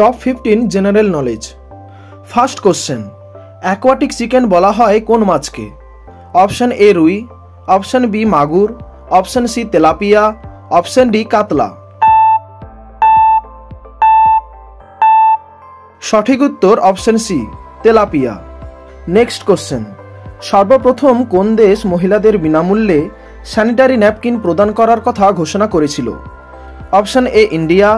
Top fifteen general knowledge first question aquatic chicken বলা হয় কোন মাছকে? অপশন এ রুই অপশন বি মাগুর option C tilapia option D কাতলা। সঠিক উত্তর option C tilapia. Next question সর্বপ্রথম কোন দেশ মহিলাদের বিনামূল্যে স্যানিটারি ন্যাপকিন প্রদান করার কথা ঘোষণা করেছিল? Option A India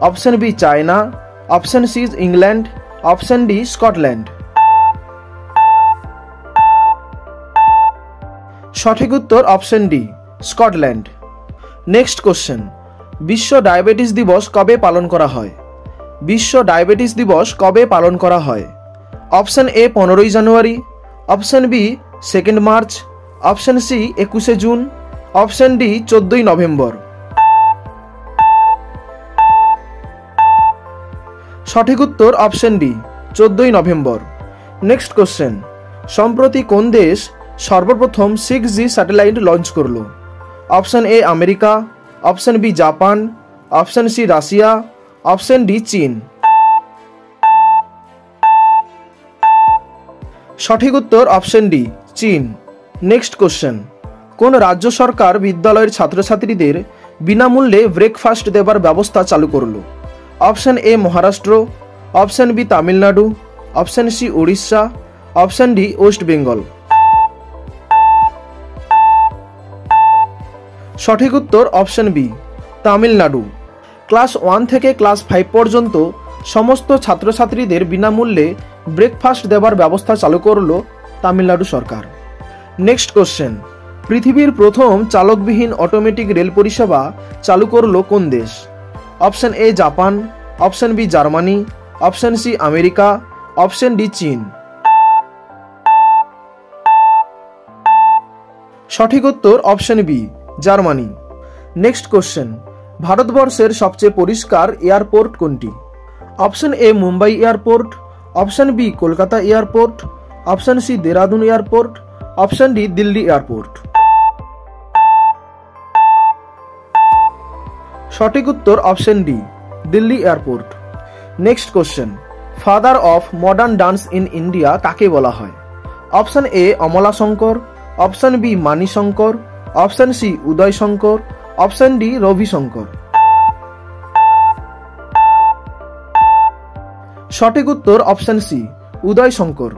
option B China option C is England option D Scotland সঠিক উত্তর option D Scotland next question বিশ্ব ডায়াবেটিস দিবস কবে পালন করা হয়? বিশ্ব ডায়াবেটিস দিবস কবে পালন করা হয়? অপশন এ পনেরোই জানুয়ারি। Option B second March option C একুশে জুন অপশন ডি চোদ্দই নভেম্বর। সঠিক উত্তর অপশন ডি, চোদ্দই নভেম্বর। নেক্সট কোশ্চেন, সম্প্রতি কোন দেশ সর্বপ্রথম সিক্স জি স্যাটেলাইট লঞ্চ করল? Option A America, option B Japan, option C Russia, option D চীন। সঠিক উত্তর অপশন ডি, চীন। নেক্সট কোশ্চেন, কোন রাজ্য সরকার বিদ্যালয়ের ছাত্রছাত্রীদের বিনামূল্যে ব্রেকফাস্ট দেবার ব্যবস্থা চালু করল? Option A Maharashtra, option B Tamil Nadu, option C Orissa option D West Bengal. সঠিক উত্তর option B, Tamil Nadu. Class one থেকে ক্লাস ফাইভ পর্যন্ত সমস্ত ছাত্রছাত্রীদের বিনামূল্যে ব্রেকফাস্ট দেবার ব্যবস্থা চালু করল তামিলনাড়ু সরকার। নেক্সট কোশ্চেন, পৃথিবীর প্রথম চালকবিহীন অটোমেটিক রেল পরিষেবা চালু করল কোন দেশ? Option A Japan, option B Germany, option C America, option D চীন। সঠিক উত্তর option B, Germany. Next question, ভারতবর্ষের সবচেয়ে পরিষ্কার এয়ারপোর্ট কোনটি? Option A Mumbai airport, option B Kolkata airport, option C Dehradun airport, option D Delhi airport. সঠিক উত্তর option D, Delhi airport. Next question, father of modern dance in India কাকে বলা হয়? Option A, Amala Shankar, option B, Mani Shankar, option C, Uday Shankar, option D, Ravi Shankar. সঠিক উত্তর option C, Uday Shankar.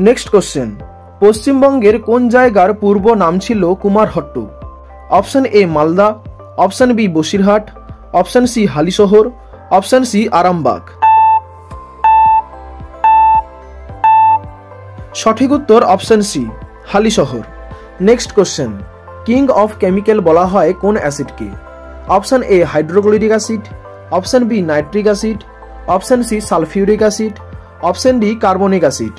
Next question, পশ্চিমবঙ্গের কোন জায়গার পূর্ব নাম ছিল Kumarhatta? Option A, Malda option B Basirhat, option C Halisahar, option C Arambagh. সঠিক উত্তর option C, Halisahar. Next question, king of chemical বলা হয় কোন অ্যাসিডকে? Option A hydrochloric acid, option B nitric acid, option C sulphuric acid, option D carbonic acid.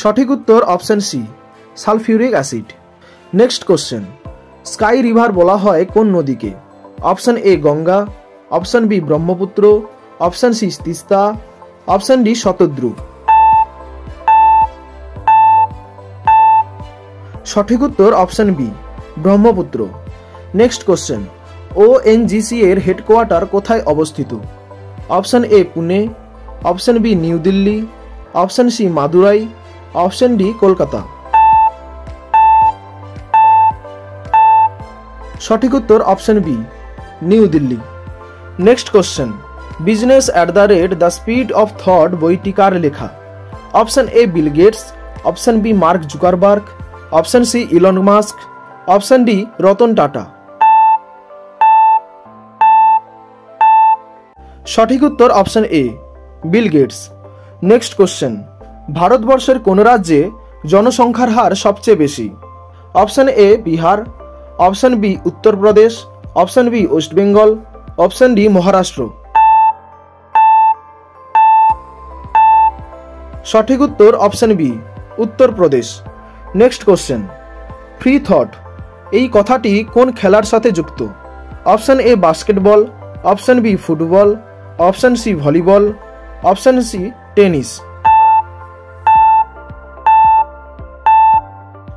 সঠিক উত্তর option C, sulphuric acid. Next question sky river বলা হয় কোন নদীকে? Option A Ganga option B Brahmaputra option C Teesta option D Shatadru সঠিক উত্তর option B Brahmaputra next question O NGC এর headquarter কোথায় অবস্থিত? Option A Pune option B New Delhi option C Madurai option D Kolkata সঠিক উত্তর option B New Delhi next question business at the rate the speed of thought বইটি কার লেখা? Option A Bill Gates option B Mark Zuckerberg option C Elon Musk option D Ratan Tata সঠিক উত্তর option A Bill Gates next question ভারতবর্ষের কোন রাজ্যে জনসংখ্যার হার সবচেয়ে বেশি? Option A Bihar. Option B Uttar Pradesh, option B West Bengal, option D Maharashtra. সঠিক উত্তর option B, Uttar Pradesh. Next question free throw এই কথাটি কোন খেলার সাথে যুক্ত? Option A basketball option B football option C volleyball option C tennis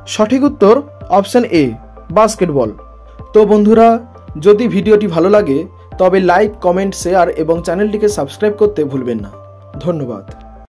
সঠিক উত্তর অপশন এ বাস্কেটবল তো বন্ধুরা, যদি ভিডিওটি ভালো লাগে, তবে লাইক কমেন্ট শেয়ার এবং চ্যানেলটিকে সাবস্ক্রাইব করতে ভুলবেন না। ধন্যবাদ।